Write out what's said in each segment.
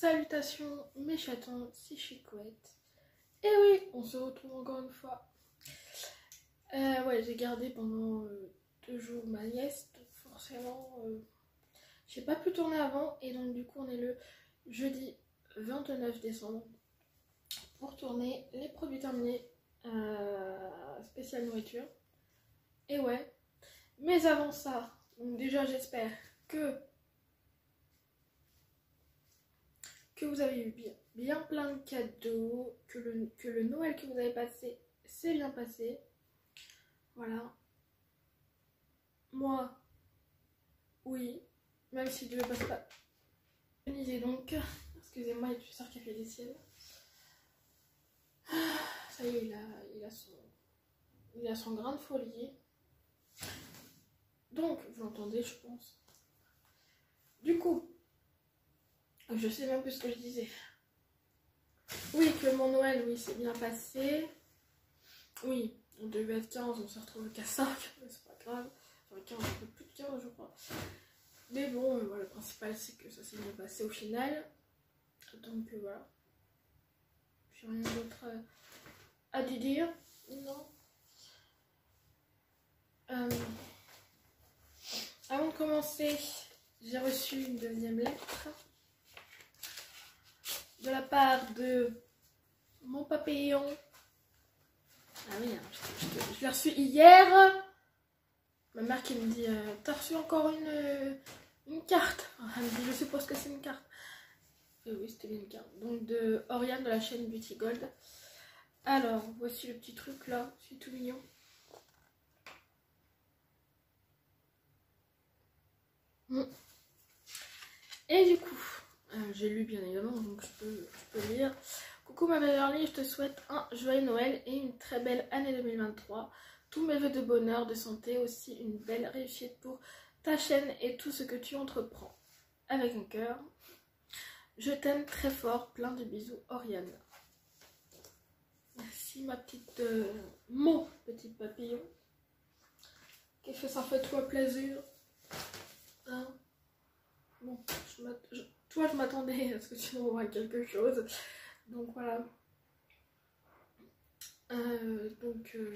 Salutations mes chatons, c'est Chicouette. Et oui, on se retrouve encore une fois. Euh, ouais, j'ai gardé pendant euh, deux jours ma nièce, donc forcément, euh, j'ai pas pu tourner avant. Et donc, du coup, on est le jeudi 29 décembre pour tourner les produits terminés spécial nourriture. Et ouais, mais avant ça, déjà, j'espère que que vous avez eu bien, bien plein de cadeaux, que le, que le Noël que vous avez passé s'est bien passé. Voilà. Moi, oui, même si Dieu ne passe pas. donc, excusez-moi, il y a du qui a fait des ciels. Ça y est, il a, il a, son, il a son grain de folie. Donc, vous l'entendez, je pense. Du coup, je sais même plus ce que je disais. Oui, que mon Noël, oui, c'est bien passé. Oui, on devait être 15, on s'est retrouvé qu'à 5, mais c'est pas grave. Enfin, 15, un peu plus de 15, je crois. Mais bon, euh, le principal, c'est que ça s'est bien passé au final. Donc euh, voilà. J'ai rien d'autre euh, à dire. Non. avant de commencer, j'ai reçu une deuxième lettre de la part de mon papillon. Ah oui, hein, je, l'ai reçu hier. Ma mère qui me dit euh, T'as reçu encore une, euh, une carte Elle me dit Je suppose que c'est une carte. Et oui, c'était une carte. Donc de Oriane de la chaîne Beauty Gold. Alors, voici le petit truc là. C'est tout mignon. Mm. Et du coup, euh, j'ai lu bien évidemment, donc je peux, lire. Coucou ma belle Orly, je te souhaite un joyeux Noël et une très belle année 2023. Tous mes voeux de bonheur, de santé, aussi une belle réussite pour ta chaîne et tout ce que tu entreprends. Avec un cœur. Je t'aime très fort, plein de bisous, Oriane. Merci ma petite... Euh, mon petit papillon. Qu'est-ce que ça fait toi plaisir? Hein? Bon, je, je m'attendais à ce que tu m'envoies quelque chose. Donc voilà. Euh, donc euh,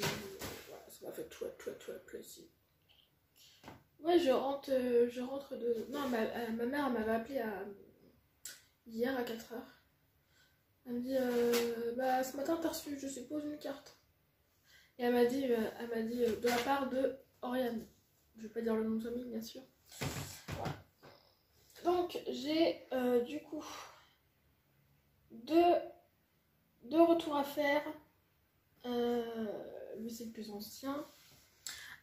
voilà, ça m'a fait toi, toi, toi plaisir. Ouais, je rentre, euh, je rentre de. Non, ma, ma mère m'avait appelé à... hier à 4h. Elle me dit Bah, ce matin, t'as reçu, je suppose, une carte. Et elle m'a dit, elle m'a dit de la part de Oriane. Je vais pas dire le nom de famille, bien sûr. Donc j'ai euh, du coup deux, deux, retours à faire. Euh, lui c'est le plus ancien.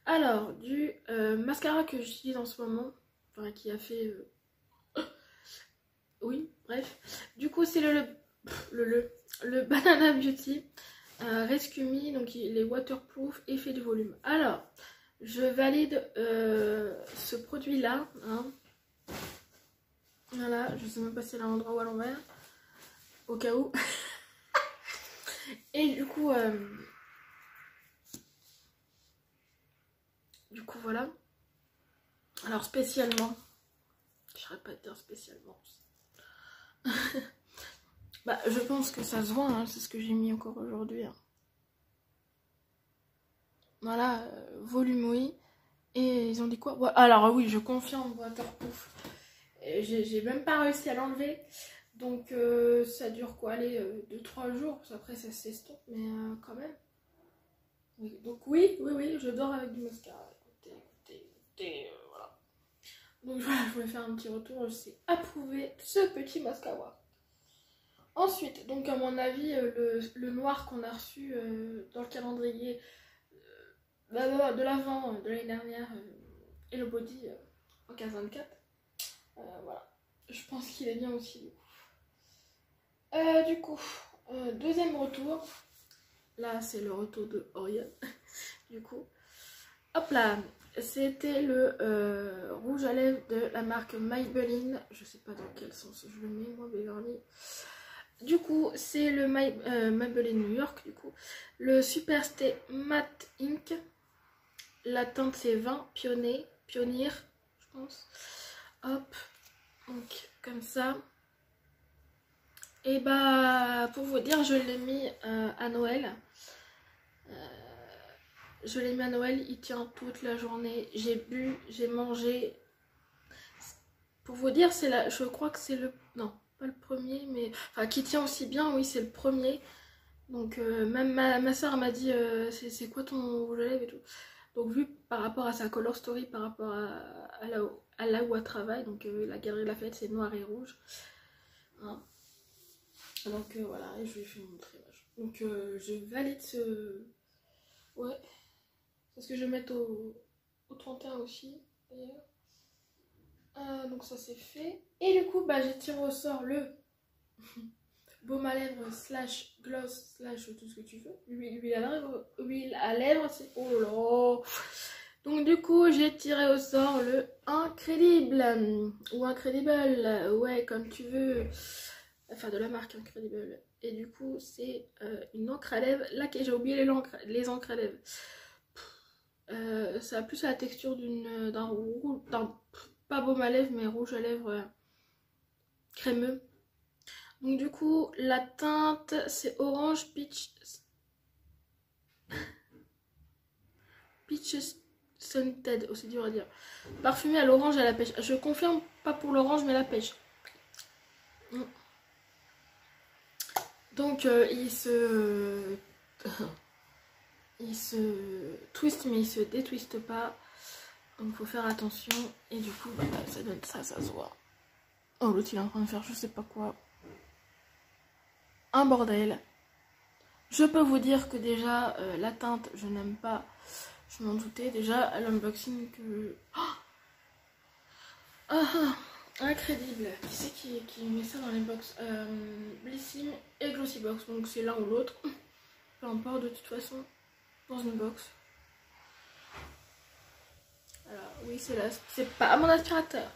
Alors du euh, mascara que j'utilise en ce moment, enfin qui a fait... oui, bref. Du coup c'est le, le, le, le, Banana Beauty Rescue Me, donc il est waterproof, effet de volume. Alors, je valide ce produit là. Hein, voilà, je sais même pas si elle a l'endroit ou à l'envers. Au cas où. Et du coup, euh, du coup, voilà. Alors, spécialement, je pas de dire spécialement. bah, je pense que ça se voit, hein, c'est ce que j'ai mis encore aujourd'hui. Hein. Voilà, euh, volume oui. Et ils ont dit quoi? Alors oui, je confirme, waterproof. J'ai même pas réussi à l'enlever. Donc euh, ça dure quoi? Allez, 2-3 euh, jours. Après ça s'estompe, mais euh, quand même. Oui, donc oui, oui, oui, je dors avec du mascara. Écoutez, écoutez, écoutez, voilà. Donc voilà, je voulais faire un petit retour. Je sais approuver ce petit mascara. Ensuite, donc à mon avis, le, noir qu'on a reçu dans le calendrier bah, de l'avant de l'année dernière et le body en 15-24 euh, voilà. Je pense qu'il est bien aussi du coup. Euh, du coup, euh, deuxième retour. Là, c'est le retour de Orion. du coup. Hop là. C'était le rouge à lèvres de la marque Maybelline. Je sais pas dans quel sens je le mets, moi, Beverly. Du coup, c'est le Maybelline New York, du coup. Le Super Stay Matte Ink. La teinte, c'est 20 Pionnier, Pionnier, je pense. Hop, comme ça. Et bah, pour vous dire, je l'ai mis euh, à Noël. Euh, je l'ai mis à Noël, il tient toute la journée. J'ai bu, j'ai mangé. Pour vous dire, c'est la, je crois que c'est le, non, pas le premier, mais enfin qui tient aussi bien. Oui, c'est le premier. Donc euh, même ma, ma soeur m'a dit, c'est quoi ton rouge à lèvres et tout. Donc vu par rapport à sa color story, par rapport à, à, à là où elle travaille, donc la galerie Lafayette, c'est noir et rouge. Hein. Donc euh, voilà, et je lui ai fait montrer. Donc euh, je valide ce. Ouais. Parce que je vais mettre au, au 31 aussi, d'ailleurs. Euh, donc ça c'est fait. Et du coup, bah, j'ai tiré au sort le baume à lèvres slash gloss slash tout ce que tu veux. Huile, à lèvres, huile à lèvres, c'est... Oh là Donc du coup, j'ai tiré au sort le Incredible ou Incredible, ouais, comme tu veux enfin de la marque Incredible. Et du coup, c'est euh, une encre à lèvres. Là, j'ai oublié les, encres, les à lèvres. Euh, ça a plus la texture d'un rouge, pas baume à lèvres, mais rouge à lèvres euh, crémeux. Donc du coup, la teinte, c'est orange peach. Peach scented, aussi dur à dire. Parfumé à l'orange à la pêche. Je confirme, pas pour l'orange, mais la pêche. Mm. Donc euh, il se... il se twist mais il se détwiste pas. Donc faut faire attention. Et du coup bah, ça donne ça, ça se voit. Oh l'autre il est en train de faire je sais pas quoi. Un bordel. Je peux vous dire que déjà euh, la teinte je n'aime pas. Je m'en doutais déjà à l'unboxing que... Oh ah, ah. Incrédible. Qui c'est qui, met ça dans les box? Euh, et Glossybox. Donc c'est l'un ou l'autre. Peu importe de toute façon. Dans une box. Alors oui c'est là. C'est pas mon aspirateur.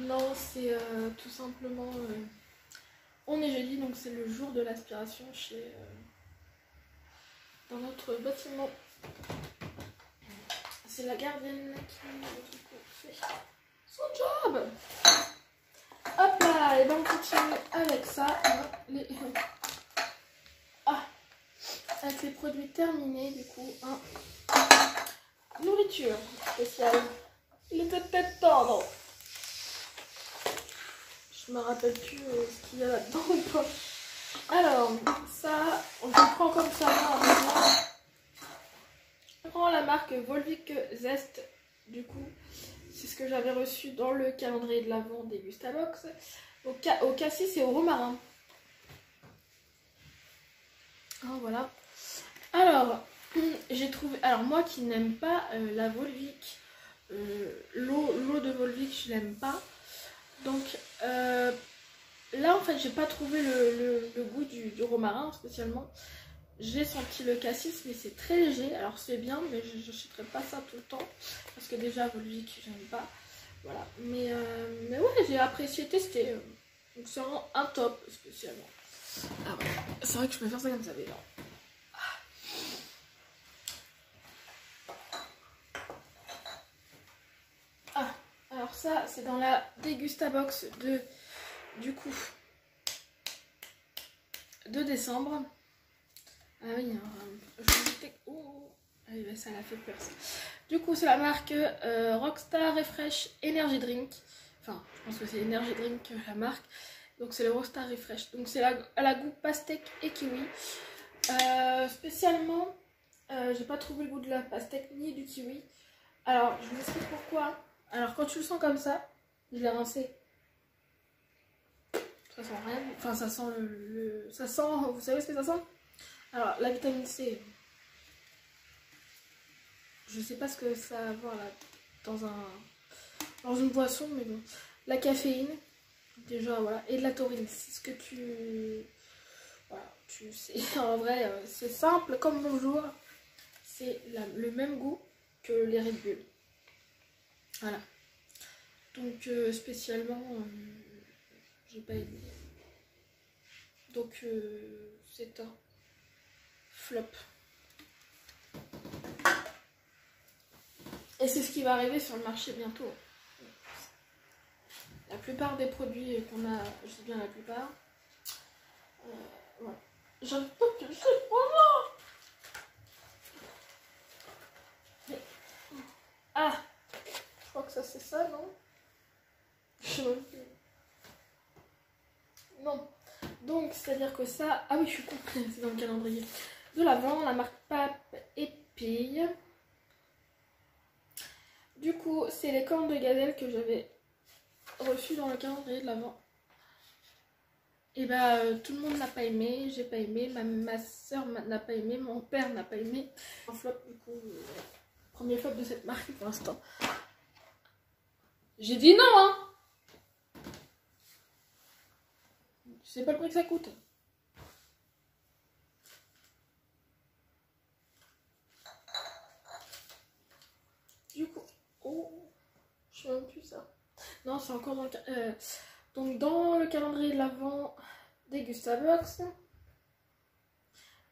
Non c'est euh, tout simplement... Euh, on est jeudi donc c'est le jour de l'aspiration chez... dans notre bâtiment. C'est la gardienne qui fait son job. Hop là, et ben on continue avec ça. Les... Ah, avec les produits terminés du coup. Hein. Nourriture spéciale. Il était peut-être tendre. Je me rappelle plus euh, ce qu'il y a là-dedans ou pas. Alors, ça, on prend comme ça. La marque Volvic Zest du coup. C'est ce que j'avais reçu dans le calendrier de l'avant des Gustabox. Au, cassis et au romarin. Ah, voilà. Alors, j'ai trouvé. Alors, moi qui n'aime pas euh, la Volvic, euh, l'eau de Volvic, je l'aime pas. Donc, euh, là en fait, j'ai pas trouvé le, goût du, romarin spécialement. J'ai senti le cassis, mais c'est très léger. Alors c'est bien, mais je n'achèterai pas ça tout le temps. Parce que déjà, Volvic, j'aime pas. Voilà. Mais, euh, mais ouais, j'ai apprécié tester. Donc c'est vraiment un top spécialement. Ah ouais. C'est vrai que je peux faire ça comme ça déjà. Ah, alors ça, c'est dans la Dégustabox de, du coup, de décembre. Ah oui, hein, je oh, ah bah, ça l'a fait peur. Du coup, c'est la marque euh, Rockstar Refresh Energy Drink. Enfin, je pense que c'est Energy Drink euh, la marque. Donc, c'est le Rockstar Refresh. Donc, c'est à la goût pastèque et kiwi. Spécialement, j'ai pas trouvé le goût de la pastèque ni du kiwi. Alors, je vous explique pourquoi. Alors, quand tu le sens comme ça, je l'ai rincé. Ça sent rien. Enfin, ça sent le, Ça sent. Vous savez ce que ça sent? Alors, la vitamine C, je sais pas ce que ça va avoir là, dans, un, une boisson, mais bon. La caféine, déjà, voilà. Et de la taurine, c'est ce que tu... Voilà, tu sais. En vrai, euh, c'est simple comme bonjour. C'est le même goût que les Red Bull. Voilà. Donc, euh, spécialement, euh, j'ai pas aimé. Donc, c'est un flop. Et c'est ce qui va arriver sur le marché bientôt. La plupart des produits qu'on a, je dis bien la plupart, voilà. J'arrive pas que je voilà. Ah Je crois que ça c'est ça, non? Non. Donc, c'est-à-dire que ça... Ah oui, je suis con, c'est dans le calendrier. De l'avant, la marque Pape et Pille. Du coup, c'est les cornes de gazelle que j'avais reçues dans le calendrier de l'avant. Et bah, euh, tout le monde n'a pas aimé, j'ai pas aimé, ma, ma soeur n'a pas aimé, mon père n'a pas aimé. Un flop, du coup, euh, premier flop de cette marque pour l'instant. J'ai dit non, hein Tu sais pas le prix que ça coûte. Du coup, oh, je sais même plus ça. Non, c'est encore dans le, euh, donc dans le calendrier de l'avant des Gustabox,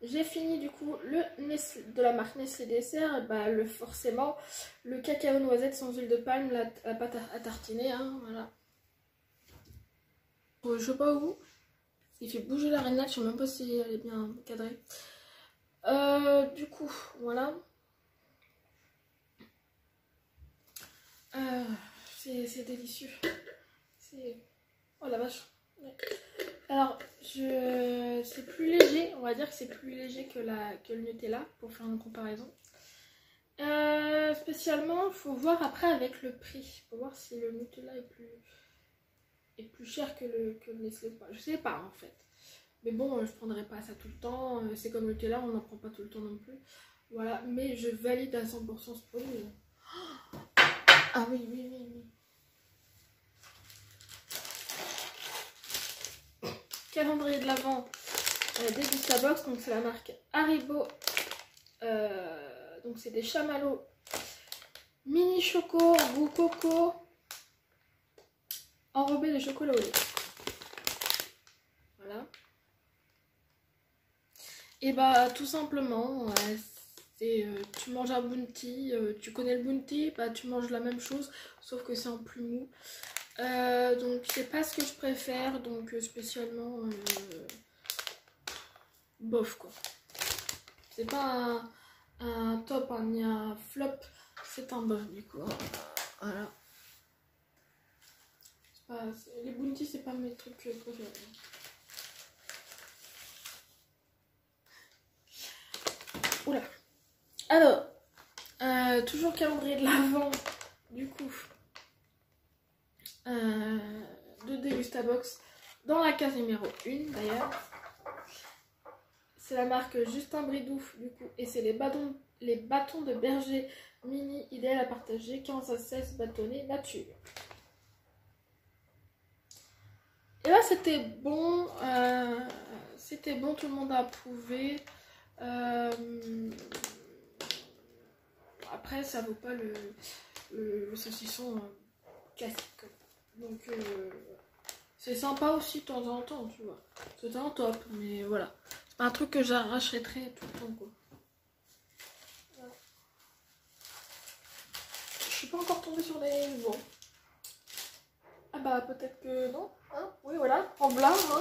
j'ai fini du coup le de la marque Nestlé Dessert, bah, le, forcément le cacao noisette sans huile de palme, la, pâte à, tartiner, hein, voilà. Euh, je sais pas où, il fait bouger la rénale, je sais même pas si elle est bien cadrée. Euh, du coup, voilà. Euh, c'est délicieux. C'est... Oh la vache. Alors, c'est plus léger, on va dire que c'est plus léger que, le Nutella, pour faire une comparaison. Euh, spécialement, il faut voir après avec le prix, pour voir si le Nutella est plus, cher que le, que le Nestlé. Je sais pas en fait. Mais bon, je prendrai pas ça tout le temps. C'est comme le Nutella, on n'en prend pas tout le temps non plus. Voilà, mais je valide à 100% ce produit. Ah oui, oui, oui, oui. calendrier de l'Avent euh, des Gustabox. Donc c'est la marque Haribo. Euh, donc c'est des chamallows mini choco, goût coco, enrobés de chocolat au lait. Voilà. Et bah tout simplement, c'est euh, tu manges un bounty, tu connais le bounty, bah tu manges la même chose, sauf que c'est en plus mou. Euh, donc c'est pas ce que je préfère, donc euh, spécialement euh, bof quoi. C'est pas un, top ni un flop, c'est un bof du coup. Voilà. les bounty c'est pas mes trucs préférés. Oula. Alors, toujours calendrier de l'avant du coup euh, de Degustabox dans la case numéro 1 d'ailleurs. C'est la marque Justin Bridouf du coup et c'est les bâtons, de berger mini idéal à partager 15 à 16 bâtonnets nature. Et là c'était bon, euh, c'était bon, tout le monde a approuvé. Euh, après ça vaut pas le, le, saucisson classique. Donc euh, c'est sympa aussi de temps en temps, tu vois. C'est un top, mais voilà. C'est pas un truc que j'arracherais très tout le temps, quoi. Je suis pas encore tombée sur les bons. Ah bah peut-être que non. Hein oui voilà, en blanc. Hein.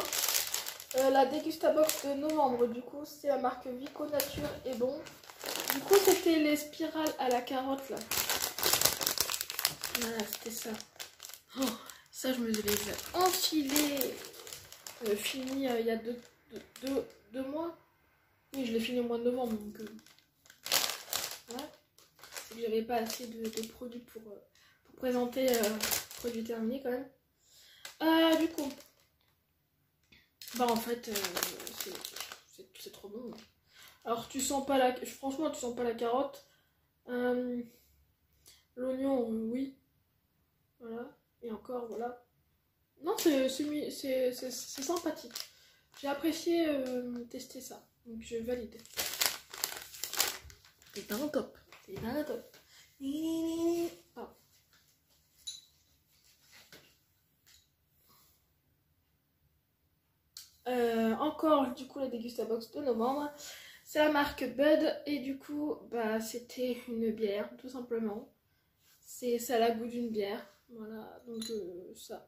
Euh, la Degustabox de novembre, du coup, c'est la marque Vico Nature et bon. Du coup, c'était les spirales à la carotte là. Voilà, c'était ça. Oh, ça, je me les ai enfilés. Euh, fini euh, il y a deux, deux, mois. Oui, je l'ai fini au mois de novembre. Donc, euh, voilà. C'est que j'avais pas assez de, produits pour, pour présenter produit terminé quand même. du coup, bah en fait, c'est trop bon. Alors tu sens pas la, franchement tu sens pas la carotte. L'oignon, oui. Voilà. Et encore, voilà. Non, c'est sympathique. J'ai apprécié euh, tester ça. Donc je valide. C'est un top. C'est un top. Euh, encore du coup la Degustabox de novembre. C'est la marque Bud et du coup, bah, c'était une bière, tout simplement. C'est ça la goût d'une bière. Voilà, donc euh, ça.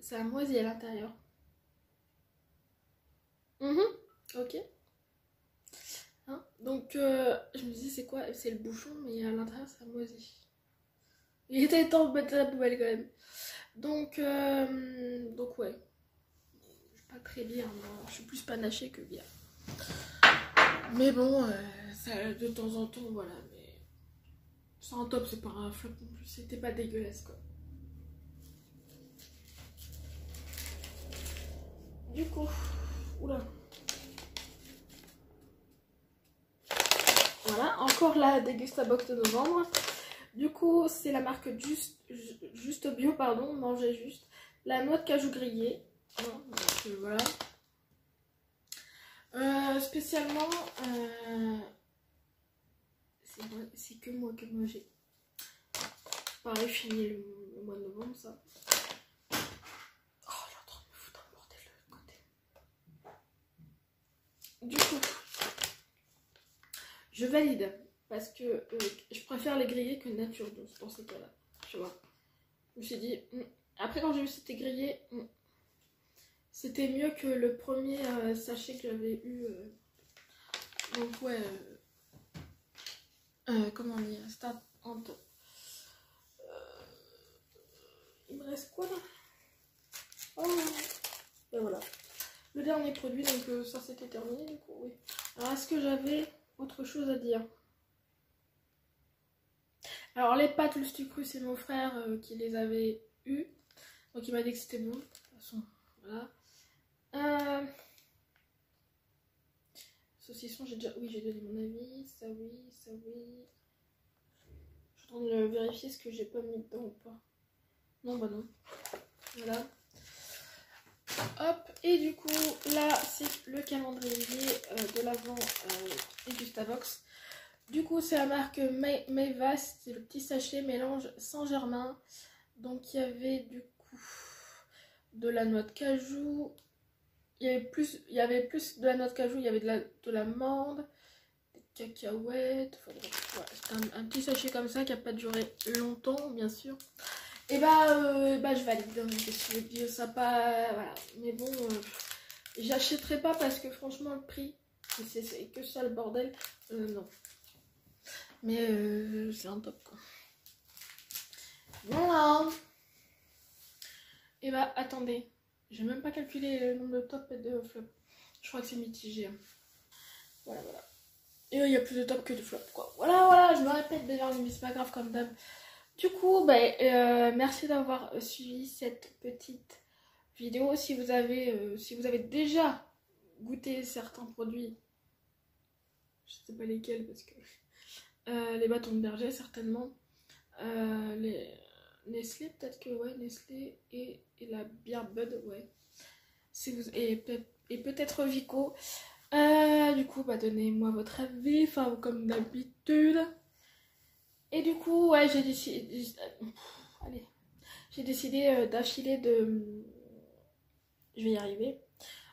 Ça a moisi à l'intérieur. Mmh, ok. Hein donc, euh, je me dis, c'est quoi? C'est le bouchon, mais à l'intérieur, ça a moisi. Il était temps de mettre à la poubelle quand même. Donc, euh, donc ouais. Je suis pas très bien. Je suis plus panachée que bien. Mais bon, euh, ça, de temps en temps, voilà. Mais c'est un top, c'est pas un flop non plus. C'était pas dégueulasse quoi. Du coup, oula. Voilà, encore la Degustabox de novembre. Du coup, c'est la marque Juste, Juste Bio, pardon, manger juste. La noix de cajou grillée. Euh, voilà. Euh, spécialement, euh, c'est que moi que moi j'ai. Pareil, fini le, le, mois de novembre, ça. Oh, il est en train de me foutre un bordel de l'autre côté. Du coup, je valide parce que euh, je préfère les griller que nature douce dans ces cas-là. Tu vois. Je me suis dit, hmm. après quand j'ai vu c'était grillé, hmm, c'était mieux que le premier euh, sachet que j'avais eu. Euh. Donc ouais. Comment C'était en top. il me reste quoi là? Oh Et voilà. Le dernier produit, donc ça c'était terminé du coup, oui. Alors est-ce que j'avais autre chose à dire? Alors les pâtes, le cru, c'est mon frère qui les avait eues. Donc il m'a dit que c'était bon. De toute façon, voilà. Euh... J'ai déjà. Oui, j'ai donné mon avis. Ça, oui, ça, oui. Je suis en train de vérifier ce que j'ai pas mis dedans ou pas. Non, bah non. Voilà. Hop, et du coup, là, c'est le calendrier euh, de l'avant euh, et du Starbucks. Du coup, c'est la marque Maevas, c'est le petit sachet mélange Saint-Germain. Donc, il y avait du coup de la noix de cajou, il y avait plus, de la noix de cajou, il y avait de la de l'amande, des cacahuètes, c'était un, petit sachet comme ça qui n'a pas duré longtemps, bien sûr. Et bah, euh, bah je valide, hein, ça pas, voilà. Mais bon, euh, j'achèterai pas parce que franchement le prix, c'est que ça le bordel, euh, non. Mais c'est un top quoi. Voilà. Et bah attendez. J'ai même pas calculé le nombre de top et de flop. Je crois que c'est mitigé. Hein. Voilà, voilà. Et il y a plus de top que de flop, quoi. Voilà, voilà, je me répète déjà, mais c'est pas grave comme d'hab. Du coup, euh, merci d'avoir suivi cette petite vidéo. Si vous avez, euh, si vous avez déjà goûté certains produits, je sais pas lesquels parce que euh, les bâtons de berger certainement, les Nestlé, peut-être que ouais, Nestlé et, la bière Bud, ouais. Et, peut-être Vico. Euh, du coup, bah, donnez-moi votre avis, enfin, comme d'habitude. Et du coup, ouais, j'ai décidé. J'ai décidé euh, d'affiler de. Je vais y arriver.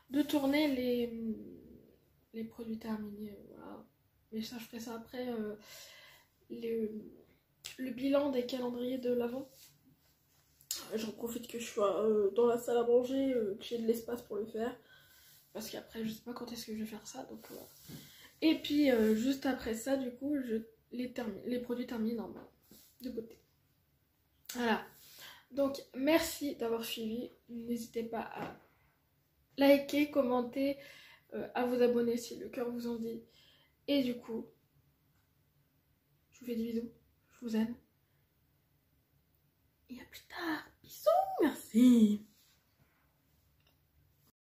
De tourner les, les produits terminés. Mais ça, je ferai ça après. Euh, les le bilan des calendriers de l'avant. J'en profite que je sois euh, dans la salle à manger, euh, que j'ai de l'espace pour le faire. Parce qu'après, je sais pas quand est-ce que je vais faire ça. Donc, Et puis, juste après ça, du coup, je les, les produits terminent en de côté. Voilà. Donc, merci d'avoir suivi. N'hésitez pas à liker, commenter, à vous abonner si le cœur vous en dit. Et du coup, je vous fais des bisous. Je vous aime. Et à plus tard. Bisous. Merci.